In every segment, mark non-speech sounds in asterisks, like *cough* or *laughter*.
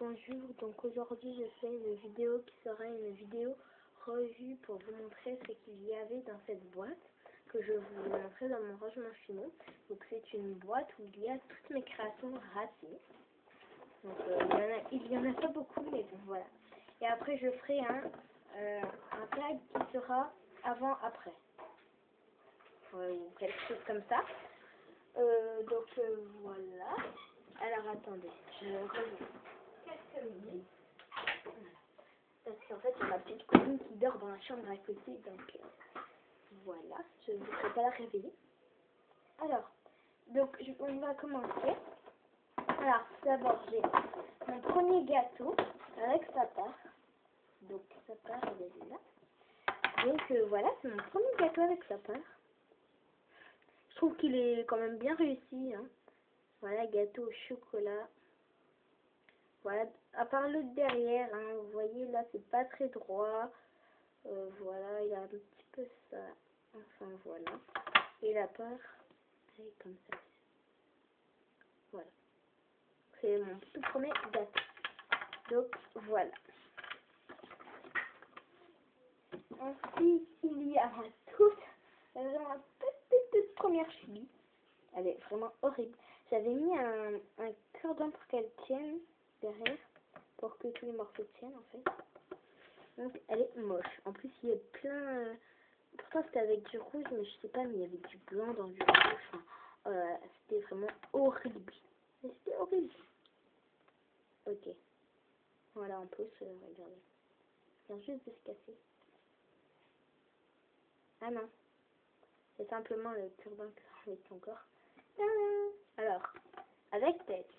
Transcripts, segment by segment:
Bonjour, donc aujourd'hui je fais une vidéo qui sera une vidéo revue pour vous montrer ce qu'il y avait dans cette boîte que je vous montrer dans mon rangement finaux. Donc c'est une boîte où il y a toutes mes créations ratées. Donc euh, il, y en a, en a pas beaucoup mais voilà. Et après je ferai un, euh, tag qui sera avant-après. ou quelque chose comme ça. Euh, donc euh, voilà. Alors attendez, je reviens Parce qu'en fait, a ma petite cousine qui dort dans la chambre à côté, donc euh, voilà, je ne voudrais pas la réveiller. Alors, donc je, on va commencer. Alors, d'abord, j'ai mon premier gâteau avec sa part. Donc, sa part, elle est là. Donc, euh, voilà, c'est mon premier gâteau avec sa part. Je trouve qu'il est quand même bien réussi. Hein. Voilà, gâteau au chocolat. Voilà, à part le derrière, hein, vous voyez là, c'est pas très droit. Euh, voilà, il y a un petit peu ça. Enfin, voilà. Et la part, elle est comme ça. Voilà. C'est mon tout premier gâteau. Donc, voilà. Ensuite, il y a ma toute, vraiment petite, toute première cheville. Elle est vraiment horrible. J'avais mis un, un cordon pour qu'elle tienne derrière, pour que tous les morceaux tiennent en fait. Donc elle est moche. En plus il y a plein... Pourtant c'était avec du rouge, mais je sais pas, mais il y avait du blanc dans du rouge. Euh, c'était vraiment horrible. C'était horrible. Ok. Voilà en plus, euh, regardez. Il vient juste de se casser. Ah non. C'est simplement le turbin qui est encore. Alors, avec tête,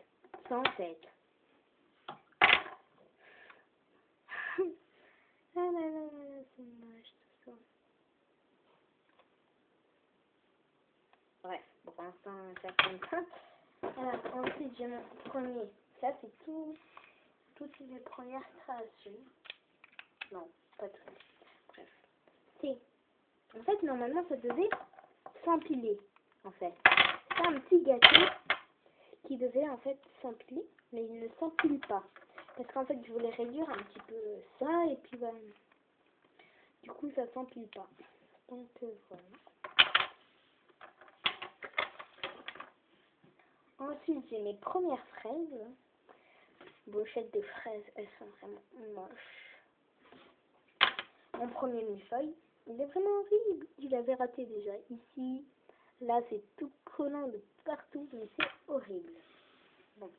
sans tête. 555. Alors, euh, ensuite, j'ai mon premier. Ça, c'est tout, toutes les premières traces. Non, pas toutes. Bref. C'est. En fait, normalement, ça devait s'empiler. En fait. C'est un petit gâteau qui devait, en fait, s'empiler. Mais il ne s'empile pas. Parce qu'en fait, je voulais réduire un petit peu ça. Et puis, bah, du coup, ça s'empile pas. Donc, euh, voilà. Ensuite, j'ai mes premières fraises. Bochettes de fraises, elles sont vraiment moches. Mon premier millefeuille, il est vraiment horrible. Il avait raté déjà ici, Là, c'est tout collant de partout, mais c'est horrible. Bon,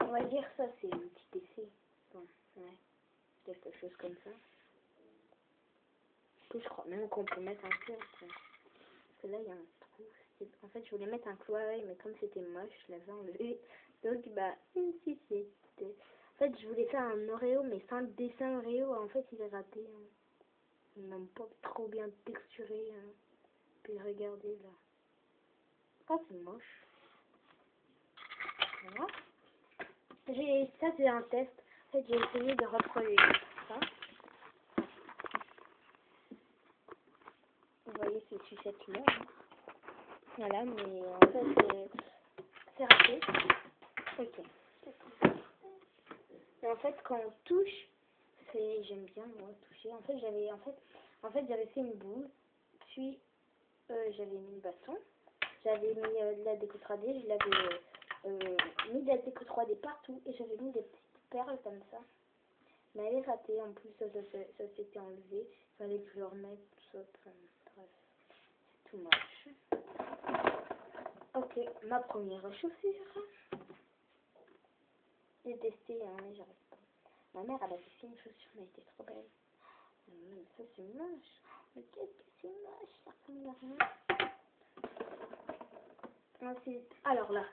on va dire ça, c'est un petit essai. Bon, ouais, quelque chose comme ça. Je crois même qu'on peut mettre un clou. Parce que là, il y a un. En fait, je voulais mettre un clou à mais comme c'était moche, je l'avais enlevé. Donc, bah, si c'était... En fait, je voulais faire un Oreo, mais sans le dessin Oreo, en fait, il est raté. Hein. Pas trop bien texturé. Hein. Puis regardez là. Ah, c'est moche. J'ai, ça c'est un test. En fait, j'ai essayé de reproduire ça. Vous voyez ces sucettes là. Voilà, mais en fait, c'est raté. Ok. Et en fait, quand on touche, c'est, j'aime bien moi toucher. En fait, j'avais, en fait, en fait, j'avais fait une boule, puis euh, j'avais mis le bâton. J'avais mis euh, de la déco 3D, je l'avais euh, mis de la déco 3D partout et j'avais mis des petites perles comme ça. Mais elle est ratée, en plus ça, ça, s'était enlevé, fallait que je le remette, tout ça, Ok, ma première chaussure. J'ai testé, hein, mais. Ma mère, elle avait fait une chaussure, mais elle était trop belle. Ça c'est moche. Mais qu'est-ce que c'est moche, ça ressemble rien. Ensuite, alors là,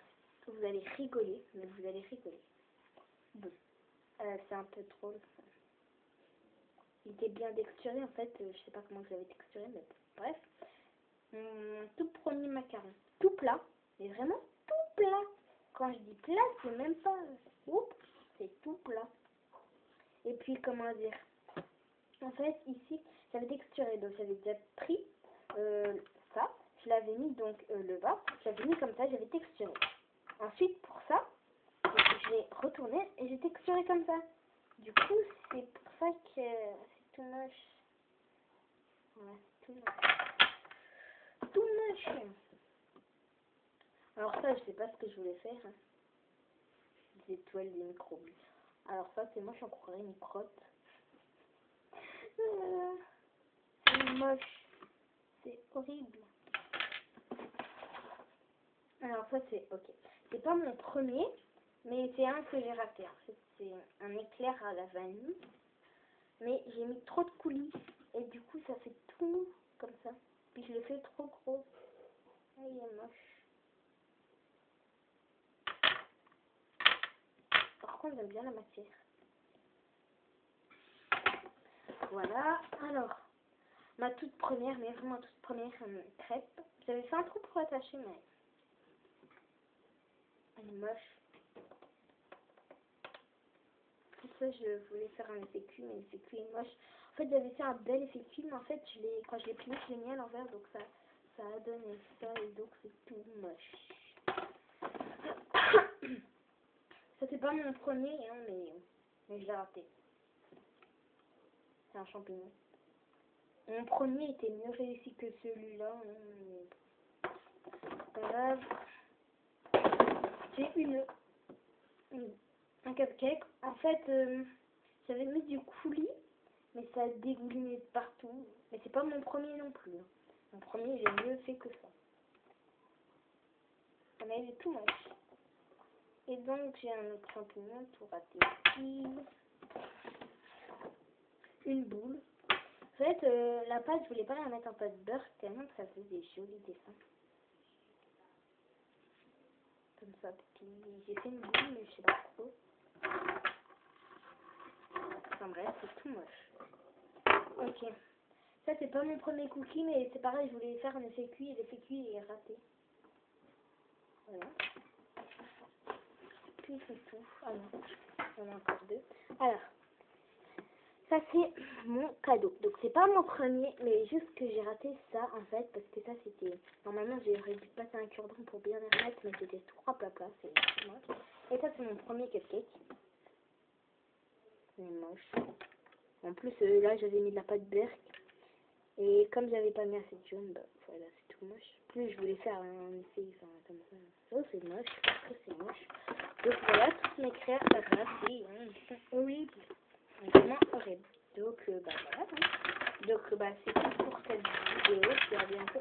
vous allez rigoler, mais vous allez rigoler. Bon, euh, c'est un peu trop. Il était bien texturé en fait, euh, je sais pas comment vous avez texturé, mais bref. Mon tout premier macaron, tout plat, mais vraiment tout plat. Quand je dis plat, c'est même pas. Oups, c'est tout plat. Et puis, comment dire? En fait, ici, j'avais texturé, donc j'avais déjà pris euh, ça, je l'avais mis donc euh, le bas, j'avais mis comme ça, j'avais texturé. Ensuite, pour ça, j'ai retourné et j'ai texturé comme ça. Du coup, c'est pour ça que c'est tout moche. C'est tout moche. Alors ça, je sais pas ce que je voulais faire. hein. Des étoiles, des microbes. Alors ça, c'est moche, on croirait une crotte. Euh, C'est moche. C'est horrible. Alors ça, c'est ok. C'est pas mon premier, mais c'est un que j'ai raté. En fait, c'est un éclair à la vanille. Mais j'ai mis trop de coulis. Et du coup, ça fait tout comme ça. Je le fais trop gros. Ah, il est moche. Par contre, j'aime bien la matière. Voilà. Alors, ma toute première, mais vraiment toute première euh, crêpe. J'avais fait un trou pour attacher, mais elle est moche. Pour ça, je voulais faire un cul, mais l'effet cul est moche. Fait, j'avais fait un bel effet cul, mais en fait, je l'ai, quand je l'ai plié, je l'ai mis à l'envers, donc ça, ça a donné ça, et donc c'est tout moche. *coughs* Ça, c'est pas mon premier, hein, mais, mais je l'ai raté. C'est un champignon. Mon premier était mieux réussi que celui-là. hein. J'ai une, un cupcake. En fait, euh, j'avais mis du coulis, ça de partout. Mais c'est pas mon premier non plus. hein. Mon premier, j'ai mieux fait que ça. Il est tout moche. Et donc, j'ai un autre champignon tout raté. Une boule. En fait, euh, la pâte, je voulais pas la mettre en pâte beurre tellement ça faisait des jolis dessins. Comme ça, j'ai fait une boule, mais je sais pas trop. Enfin bref, c'est tout moche. Ok. Ça, c'est pas mon premier cookie, mais c'est pareil, je voulais faire un effet cuit et l'effet cuit est raté. Voilà. Puis c'est tout. Ah non, on a encore deux. Alors, ça c'est mon cadeau. Donc c'est pas mon premier, mais juste que j'ai raté ça en fait, parce que ça c'était... Normalement j'aurais dû passer un cure-dent pour bien les remettre, mais c'était trois plats, c'est. Et ça c'est mon premier cupcake. C'est moche. En plus euh, là j'avais mis de la pâte berk. Et comme j'avais pas mis assez de jaune, bah voilà c'est tout moche. Plus je voulais faire un effet enfin, comme ça. Ça c'est moche, ça c'est moche. Donc voilà, toutes mes c'est hein, horrible. Vraiment horrible. Donc, euh, bah voilà. Donc, euh, bah c'est tout pour cette vidéo. Puis à bientôt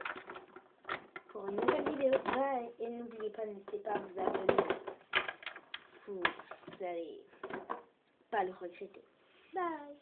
pour une nouvelle vidéo. Bye. Et n'oubliez pas, n'hésitez pas à vous abonner. Vous, vous allez pas le regretter. Bye.